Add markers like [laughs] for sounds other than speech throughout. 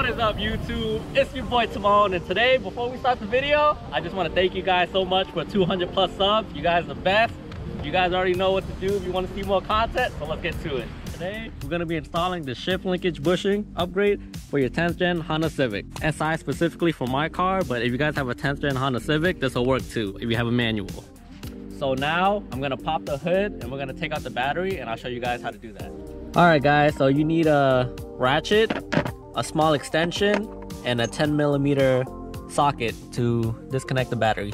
What is up YouTube? It's your boy Timon and today before we start the video, I just want to thank you guys so much for 200 plus subs. You guys are the best. You guys already know what to do if you want to see more content, so let's get to it. Today, we're going to be installing the shift linkage bushing upgrade for your 10th gen Honda Civic. SI specifically for my car, but if you guys have a 10th gen Honda Civic, this will work too if you have a manual. So now I'm gonna pop the hood and we're gonna take out the battery and I'll show you guys how to do that. All right guys, so you need a ratchet, a small extension, and a 10 millimeter socket to disconnect the battery.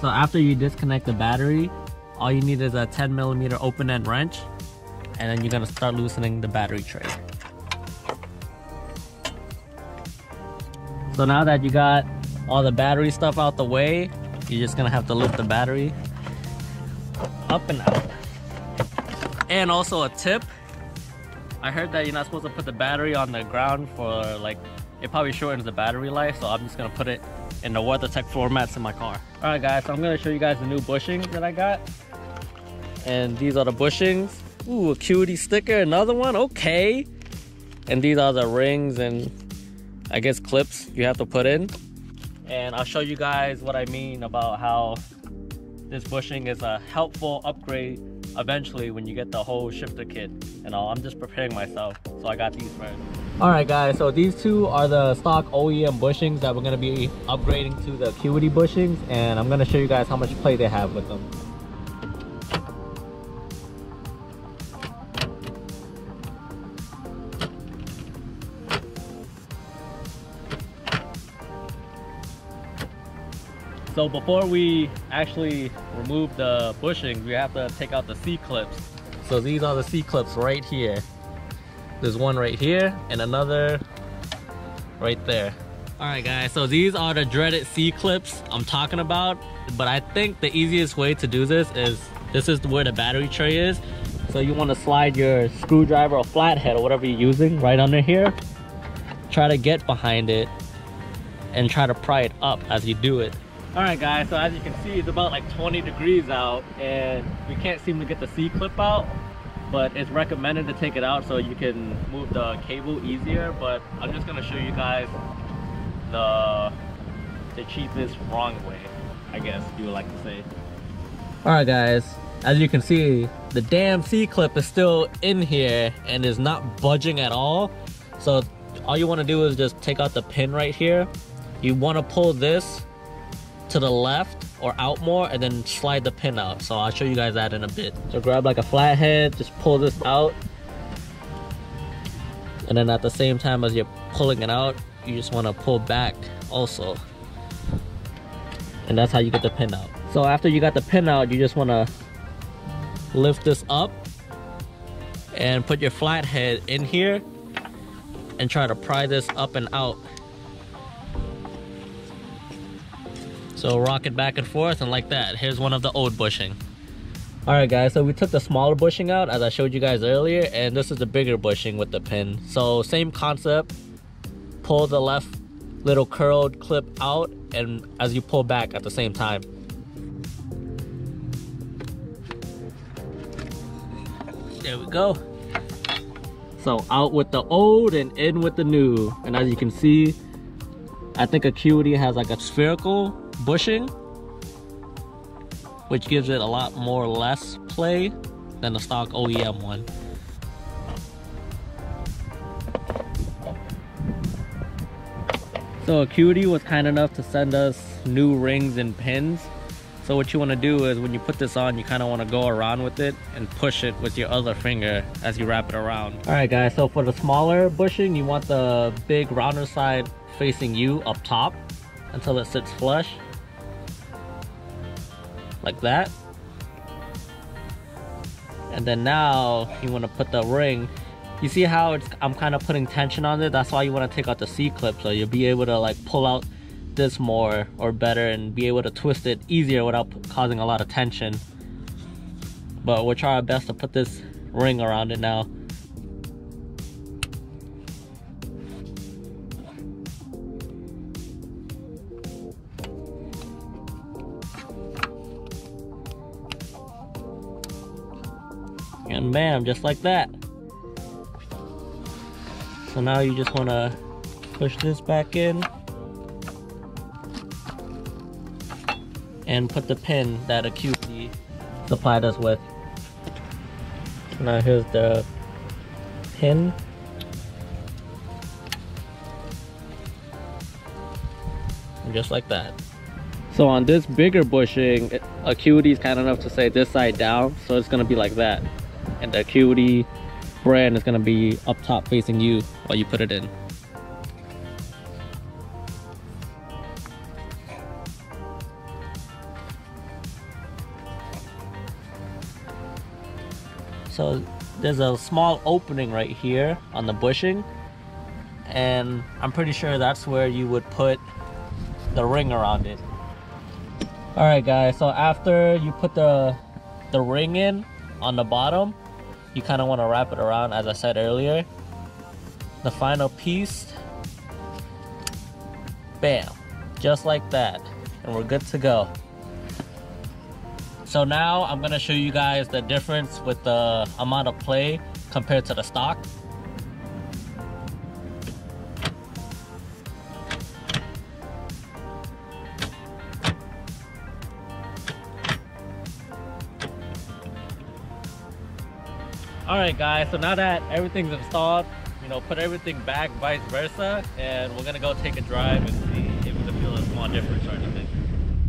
So after you disconnect the battery, all you need is a 10 millimeter open end wrench and then you're gonna start loosening the battery tray. So now that you got all the battery stuff out the way, you're just gonna have to lift the battery up and out. And also a tip, I heard that you're not supposed to put the battery on the ground for like, it probably shortens the battery life, so I'm just gonna put it in the WeatherTech floor mats in my car. All right guys, so I'm gonna show you guys the new bushings that I got. And these are the bushings. Ooh, Acuity sticker, another one, okay. And these are the rings and I guess clips you have to put in. And I'll show you guys what I mean about how this bushing is a helpful upgrade eventually when you get the whole shifter kit and all. I'm just preparing myself, so I got these first. Alright guys, so these two are the stock OEM bushings that we're going to be upgrading to the Acuity bushings and I'm going to show you guys how much play they have with them. So before we actually remove the bushings, we have to take out the C-clips. So these are the C-clips right here. There's one right here and another right there. All right guys, so these are the dreaded C-clips I'm talking about. But I think the easiest way to do this is, this is where the battery tray is. So you wanna slide your screwdriver or flathead or whatever you're using right under here. Try to get behind it and try to pry it up as you do it. All right guys, so as you can see, it's about like 20 degrees out and we can't seem to get the C-clip out, but it's recommended to take it out so you can move the cable easier, but I'm just gonna show you guys the, the cheapest wrong way, I guess you would like to say. All right guys, as you can see, the damn C-clip is still in here and is not budging at all. So all you wanna do is just take out the pin right here. You wanna pull this to the left or out more and then slide the pin out. So I'll show you guys that in a bit. So grab like a flathead, just pull this out. And then at the same time as you're pulling it out, you just want to pull back also. And that's how you get the pin out. So after you got the pin out, you just want to lift this up and put your flathead in here and try to pry this up and out So rock it back and forth and like that. Here's one of the old bushing. Alright guys, so we took the smaller bushing out as I showed you guys earlier and this is the bigger bushing with the pin. So same concept, pull the left little curled clip out and as you pull back at the same time. There we go. So out with the old and in with the new. And as you can see, I think Acuity has like a spherical bushing, which gives it a lot more less play than the stock OEM one. So Acuity was kind enough to send us new rings and pins. So what you want to do is when you put this on, you kind of want to go around with it and push it with your other finger as you wrap it around. All right guys, so for the smaller bushing, you want the big rounder side facing you up top until it sits flush like that. And then now you want to put the ring. You see how it's I'm kind of putting tension on it? That's why you want to take out the C-clip so you'll be able to like pull out this more or better and be able to twist it easier without causing a lot of tension. But we'll try our best to put this ring around it now And bam, just like that. So now you just want to push this back in and put the pin that a Acuity supplied us with. Now here's the pin. just like that. So on this bigger bushing, Acuity is kind enough to say this side down, so it's gonna be like that. And the Acuity brand is gonna be up top facing you while you put it in. So there's a small opening right here on the bushing and I'm pretty sure that's where you would put the ring around it. All right guys, so after you put the, the ring in on the bottom, you kind of want to wrap it around as I said earlier. The final piece, bam, just like that. And we're good to go. So now I'm gonna show you guys the difference with the amount of play compared to the stock. Alright guys, so now that everything's installed, you know, put everything back vice versa, and we're gonna go take a drive and see if we feel a small difference or anything.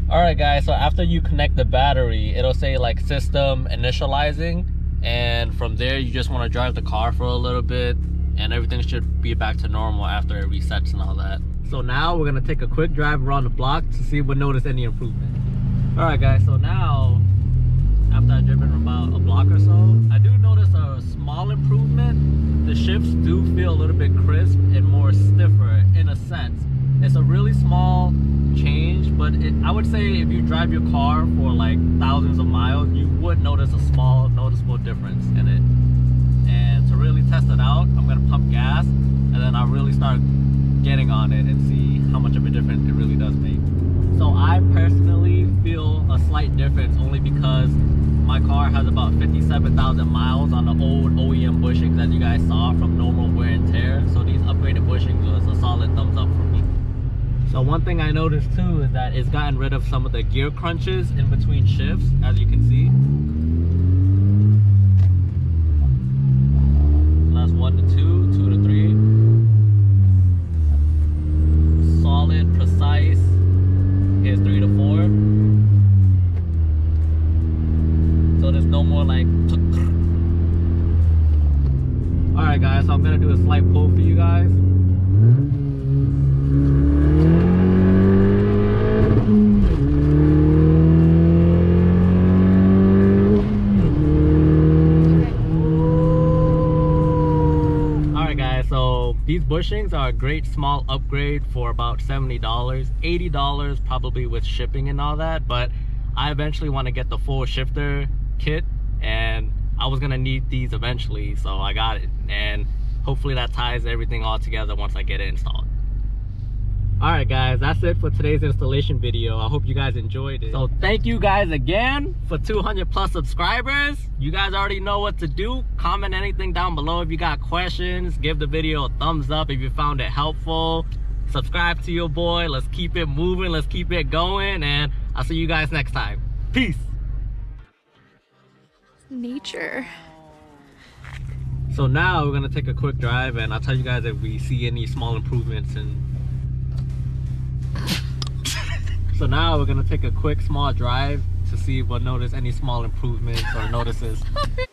All right, guys, so after you connect the battery, it'll say like system initializing. And from there, you just want to drive the car for a little bit and everything should be back to normal after it resets and all that. So now we're gonna take a quick drive around the block to see if we notice any improvement. All right, guys, so now after I've driven about a block or so, I do notice a small improvement. The shifts do feel a little bit crisp and more stiffer in a sense. It's a really small change, but it, I would say if you drive your car for like thousands of miles, you would notice a small noticeable difference in it. And to really test it out, I'm gonna pump gas and then I'll really start getting on it and see how much of a difference it really does make. So I personally feel a slight difference only because my car has about 57,000 miles on the old OEM bushings that you guys saw from normal wear and tear. So these upgraded bushings was a solid thumbs up for me. So one thing I noticed too is that it's gotten rid of some of the gear crunches in between shifts, as you can see. So that's one to two, two to three. Solid, precise. Here's three to four. So there's no more like Alright guys, so I'm gonna do a slight pull for you guys. These bushings are a great small upgrade for about $70, $80 probably with shipping and all that, but I eventually want to get the full shifter kit and I was gonna need these eventually, so I got it. And hopefully that ties everything all together once I get it installed all right guys that's it for today's installation video. I hope you guys enjoyed it. So thank you guys again for 200 plus subscribers. You guys already know what to do. Comment anything down below if you got questions. Give the video a thumbs up if you found it helpful. Subscribe to your boy. Let's keep it moving. Let's keep it going and i'll see you guys next time. Peace. Nature. So now we're gonna take a quick drive and i'll tell you guys if we see any small improvements in so now we're gonna take a quick small drive to see if we'll notice any small improvements or notices. [laughs]